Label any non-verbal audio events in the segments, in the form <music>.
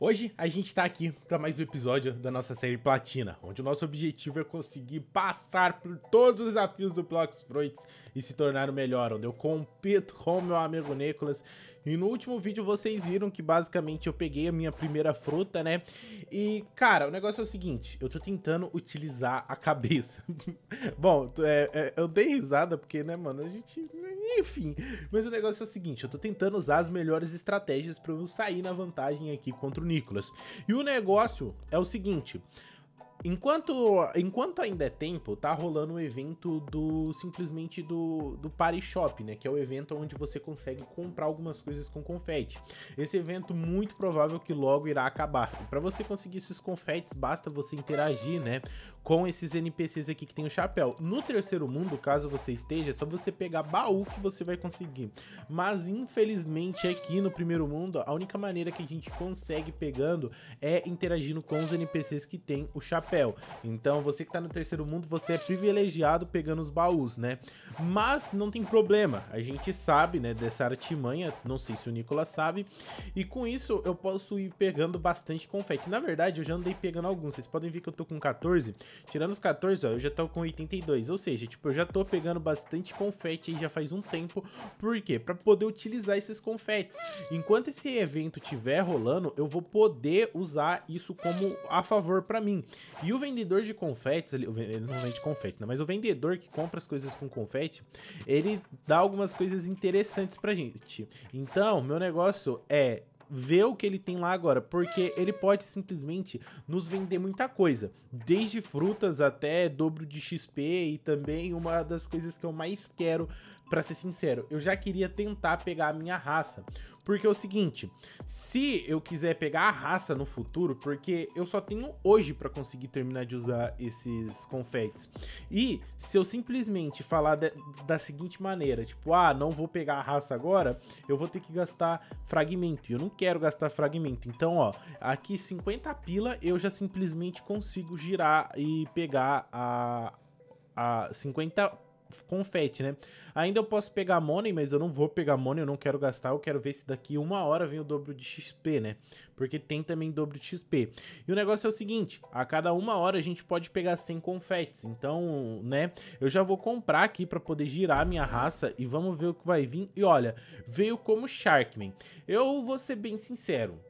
Hoje a gente tá aqui para mais um episódio da nossa série Platina, onde o nosso objetivo é conseguir passar por todos os desafios do Blox Fruits e se tornar o melhor, onde eu compito com meu amigo Nicolas. E no último vídeo vocês viram que basicamente eu peguei a minha primeira fruta, né? E, cara, o negócio é o seguinte, eu tô tentando utilizar a cabeça. <laughs> Bom, é, é, eu dei risada porque, né, mano, a gente <laughs> enfim, mas o negócio é o seguinte, eu tô tentando usar as melhores estratégias para eu sair na vantagem aqui contra o Nicolas. E o negócio é o seguinte, Enquanto, enquanto ainda é tempo, tá rolando o um evento do simplesmente do, do Party Shop, né? Que é o evento onde você consegue comprar algumas coisas com confete. Esse evento muito provável que logo irá acabar. Para você conseguir esses confetes, basta você interagir, né? Com esses NPCs aqui que tem o chapéu. No terceiro mundo, caso você esteja, é só você pegar baú que você vai conseguir. Mas infelizmente aqui no primeiro mundo, a única maneira que a gente consegue pegando é interagindo com os NPCs que tem o chapéu Então você que tá no terceiro mundo, você é privilegiado pegando os baús, né? Mas não tem problema, a gente sabe, né, dessa artimanha, não sei se o Nicolas sabe, e com isso eu posso ir pegando bastante confete. Na verdade, eu já andei pegando alguns, vocês podem ver que eu tô com 14, tirando os 14, ó, eu já tô com 82, ou seja, tipo, eu já tô pegando bastante confete aí já faz um tempo, por quê? Pra poder utilizar esses confetes. Enquanto esse evento tiver rolando, eu vou poder usar isso como a favor pra mim. E o vendedor de confetes, ele, ele não vende confete, né? Mas o vendedor que compra as coisas com confete, ele dá algumas coisas interessantes pra gente. Então, meu negócio é ver o que ele tem lá agora, porque ele pode simplesmente nos vender muita coisa, desde frutas até dobro de XP e também uma das coisas que eu mais quero Pra ser sincero, eu já queria tentar pegar a minha raça. Porque é o seguinte, se eu quiser pegar a raça no futuro, porque eu só tenho hoje para conseguir terminar de usar esses confetes. E se eu simplesmente falar de, da seguinte maneira, tipo, ah, não vou pegar a raça agora, eu vou ter que gastar fragmento. E eu não quero gastar fragmento. Então, ó, aqui 50 pila eu já simplesmente consigo girar e pegar a, a 50 confete, né? Ainda eu posso pegar money, mas eu não vou pegar money, eu não quero gastar, eu quero ver se daqui uma hora vem o dobro de XP, né? Porque tem também dobro de XP. E o negócio é o seguinte, a cada uma hora a gente pode pegar 100 confetes, então, né? Eu já vou comprar aqui pra poder girar minha raça e vamos ver o que vai vir. E olha, veio como Sharkman. Eu vou ser bem sincero,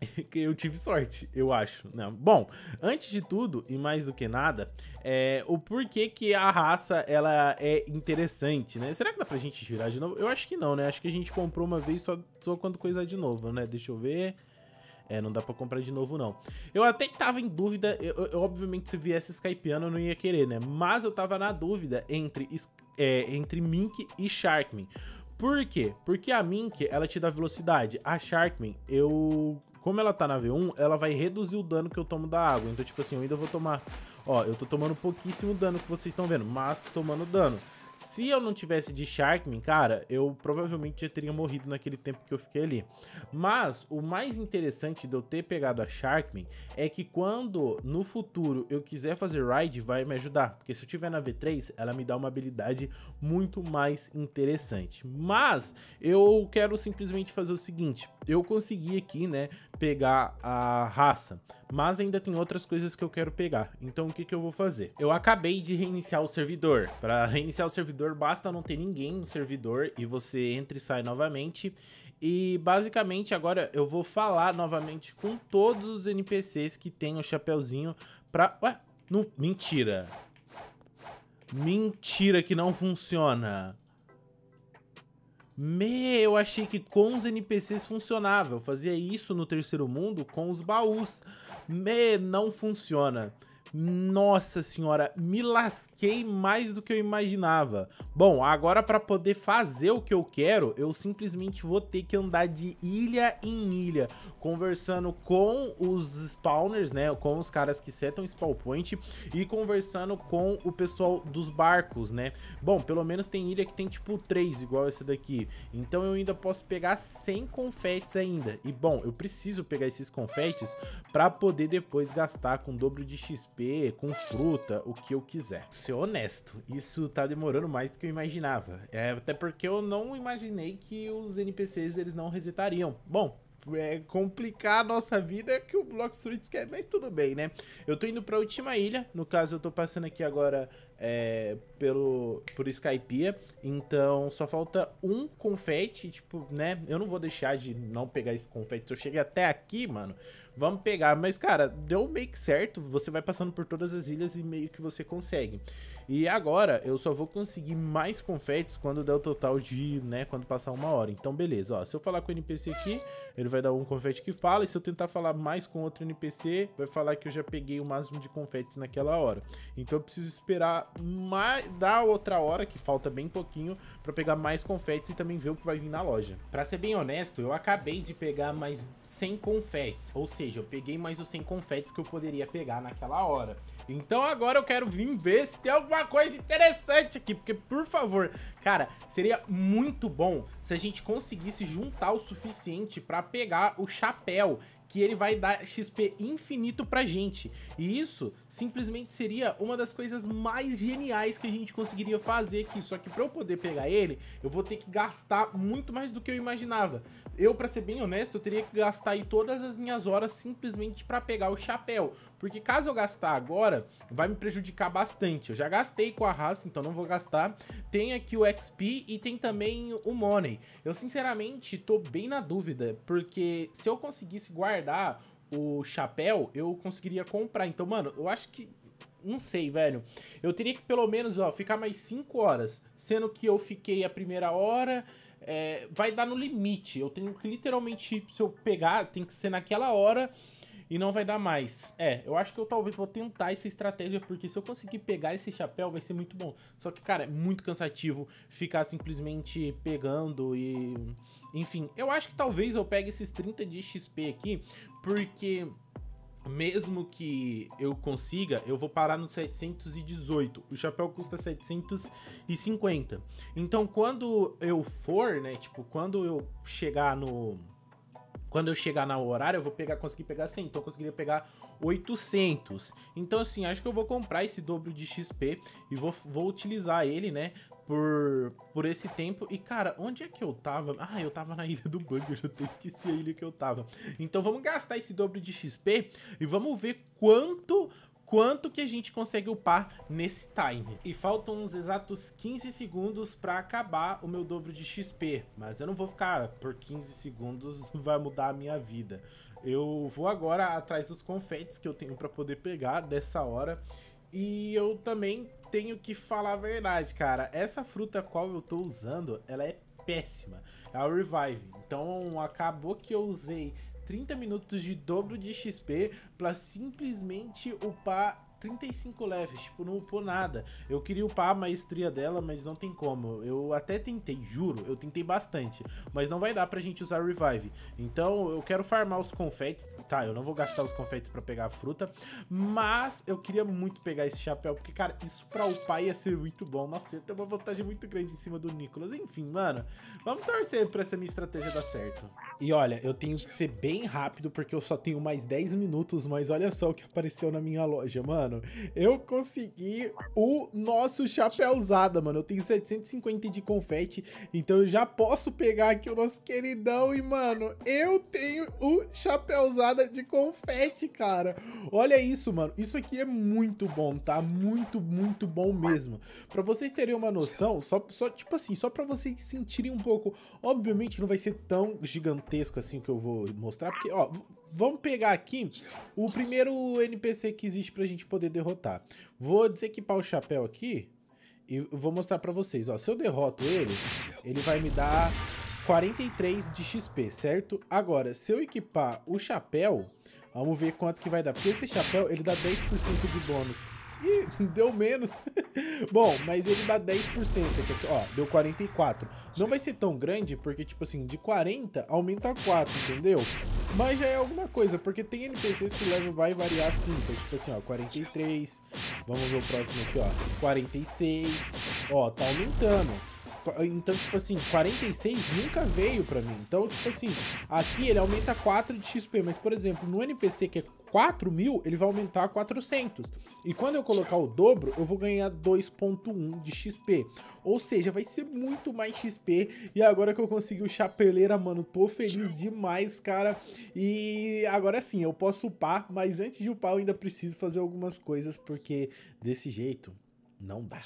<laughs> eu tive sorte, eu acho. Né? Bom, antes de tudo e mais do que nada, é, o porquê que a raça ela é interessante, né? Será que dá pra gente girar de novo? Eu acho que não, né? Acho que a gente comprou uma vez só, só quando coisa de novo, né? Deixa eu ver. É, não dá pra comprar de novo, não. Eu até tava em dúvida, eu, eu, obviamente se viesse Skypiano eu não ia querer, né? Mas eu tava na dúvida entre, é, entre Mink e Sharkman. Por quê? Porque a Mink, ela te dá velocidade. A Sharkman, eu como ela tá na V1, ela vai reduzir o dano que eu tomo da água. Então, tipo assim, eu ainda vou tomar... Ó, eu tô tomando pouquíssimo dano que vocês estão vendo, mas tô tomando dano. Se eu não tivesse de Sharkman, cara, eu provavelmente já teria morrido naquele tempo que eu fiquei ali. Mas o mais interessante de eu ter pegado a Sharkman é que quando no futuro eu quiser fazer ride, vai me ajudar. Porque se eu tiver na V3, ela me dá uma habilidade muito mais interessante. Mas eu quero simplesmente fazer o seguinte, eu consegui aqui, né, pegar a raça mas ainda tem outras coisas que eu quero pegar. Então o que, que eu vou fazer? Eu acabei de reiniciar o servidor. Para reiniciar o servidor basta não ter ninguém no servidor e você entra e sai novamente. E basicamente agora eu vou falar novamente com todos os NPCs que tem o chapeuzinho pra... Ué, não... mentira. Mentira que não funciona. Me, eu achei que com os NPCs funcionava. Eu fazia isso no terceiro mundo com os baús. Me, não funciona. Nossa senhora, me lasquei mais do que eu imaginava. Bom, agora para poder fazer o que eu quero, eu simplesmente vou ter que andar de ilha em ilha, conversando com os spawners, né, com os caras que setam spawn point e conversando com o pessoal dos barcos, né. Bom, pelo menos tem ilha que tem tipo 3, igual essa daqui. Então eu ainda posso pegar 100 confetes ainda. E bom, eu preciso pegar esses confetes para poder depois gastar com dobro de XP com fruta, o que eu quiser. Ser honesto, isso tá demorando mais do que eu imaginava. É, até porque eu não imaginei que os NPCs eles não resetariam. Bom, é, complicar a nossa vida que o Block Streets quer, mas tudo bem, né? Eu tô indo pra última ilha, no caso eu tô passando aqui agora é, pelo, por Skypiea, então só falta um confete, tipo, né? Eu não vou deixar de não pegar esse confete, se eu cheguei até aqui, mano, vamos pegar. Mas, cara, deu meio que certo, você vai passando por todas as ilhas e meio que você consegue. E agora eu só vou conseguir mais confetes quando der o total de, né, quando passar uma hora. Então, beleza, ó, se eu falar com o NPC aqui, ele vai dar um confete que fala, e se eu tentar falar mais com outro NPC, vai falar que eu já peguei o máximo de confetes naquela hora. Então eu preciso esperar mais, dar outra hora, que falta bem pouquinho, pra pegar mais confetes e também ver o que vai vir na loja. Pra ser bem honesto, eu acabei de pegar mais 100 confetes, ou seja, eu peguei mais os 100 confetes que eu poderia pegar naquela hora. Então agora eu quero vir ver se tem alguma coisa interessante aqui, porque por favor, cara, seria muito bom se a gente conseguisse juntar o suficiente pra pegar o chapéu que ele vai dar XP infinito pra gente. E isso simplesmente seria uma das coisas mais geniais que a gente conseguiria fazer aqui. Só que pra eu poder pegar ele, eu vou ter que gastar muito mais do que eu imaginava. Eu, pra ser bem honesto, eu teria que gastar aí todas as minhas horas simplesmente pra pegar o chapéu. Porque caso eu gastar agora, vai me prejudicar bastante. Eu já gastei com a raça, então não vou gastar. Tem aqui o XP e tem também o Money. Eu, sinceramente, tô bem na dúvida, porque se eu conseguisse guardar o chapéu, eu conseguiria comprar. Então, mano, eu acho que não sei, velho. Eu teria que pelo menos, ó, ficar mais 5 horas. Sendo que eu fiquei a primeira hora, é, vai dar no limite. Eu tenho que literalmente, se eu pegar, tem que ser naquela hora e não vai dar mais. É, eu acho que eu talvez vou tentar essa estratégia, porque se eu conseguir pegar esse chapéu, vai ser muito bom. Só que, cara, é muito cansativo ficar simplesmente pegando e... Enfim, eu acho que talvez eu pegue esses 30 de XP aqui, porque mesmo que eu consiga, eu vou parar no 718. O chapéu custa 750. Então, quando eu for, né, tipo, quando eu chegar no quando eu chegar no horário, eu vou pegar, conseguir pegar 100, então eu conseguiria pegar 800. Então, assim, acho que eu vou comprar esse dobro de XP e vou, vou utilizar ele, né, por, por esse tempo. E, cara, onde é que eu tava? Ah, eu tava na Ilha do Bug, <laughs> eu já até esqueci a ilha que eu tava. Então vamos gastar esse dobro de XP e vamos ver quanto quanto que a gente consegue upar nesse time. E faltam uns exatos 15 segundos para acabar o meu dobro de XP, mas eu não vou ficar por 15 segundos, <laughs> vai mudar a minha vida. Eu vou agora atrás dos confetes que eu tenho para poder pegar dessa hora e eu também tenho que falar a verdade, cara. Essa fruta qual eu tô usando, ela é péssima. É a Revive. Então acabou que eu usei 30 minutos de dobro de XP para simplesmente upar 35 levels, tipo, não upou nada. Eu queria upar a maestria dela, mas não tem como. Eu até tentei, juro, eu tentei bastante, mas não vai dar pra gente usar Revive. Então, eu quero farmar os confetes. Tá, eu não vou gastar os confetes pra pegar a fruta, mas eu queria muito pegar esse chapéu, porque, cara, isso pra upar ia ser muito bom. Nossa, tem uma vantagem muito grande em cima do Nicolas. Enfim, mano, vamos torcer pra essa minha estratégia dar certo. E olha, eu tenho que ser bem rápido, porque eu só tenho mais 10 minutos, mas olha só o que apareceu na minha loja, mano mano, eu consegui o nosso chapéuzada, mano. Eu tenho 750 de confete, então eu já posso pegar aqui o nosso queridão e, mano, eu tenho o chapéuzada de confete, cara. Olha isso, mano. Isso aqui é muito bom, tá? Muito, muito bom mesmo. Pra vocês terem uma noção, só, só tipo assim, só pra vocês sentirem um pouco... Obviamente não vai ser tão gigantesco assim que eu vou mostrar, porque, ó, vamos pegar aqui o primeiro NPC que existe pra gente poder derrotar. Vou desequipar o chapéu aqui e vou mostrar pra vocês. Ó, se eu derroto ele, ele vai me dar 43 de XP, certo? Agora, se eu equipar o chapéu, vamos ver quanto que vai dar. Porque esse chapéu, ele dá 10% de bônus. Ih, <laughs> deu menos. <laughs> Bom, mas ele dá 10% aqui, ó, deu 44. Não vai ser tão grande, porque, tipo assim, de 40 aumenta 4, entendeu? Mas já é alguma coisa, porque tem NPCs que o level vai variar assim, então, tipo assim, ó, 43. Vamos ver o próximo aqui, ó, 46. Ó, tá aumentando. Então, tipo assim, 46 nunca veio pra mim. Então, tipo assim, aqui ele aumenta 4 de XP, mas, por exemplo, no NPC que é 4 mil, ele vai aumentar a 400. E quando eu colocar o dobro, eu vou ganhar 2.1 de XP. Ou seja, vai ser muito mais XP. E agora que eu consegui o Chapeleira, mano, tô feliz demais, cara. E agora sim, eu posso upar, mas antes de upar eu ainda preciso fazer algumas coisas, porque desse jeito não dá.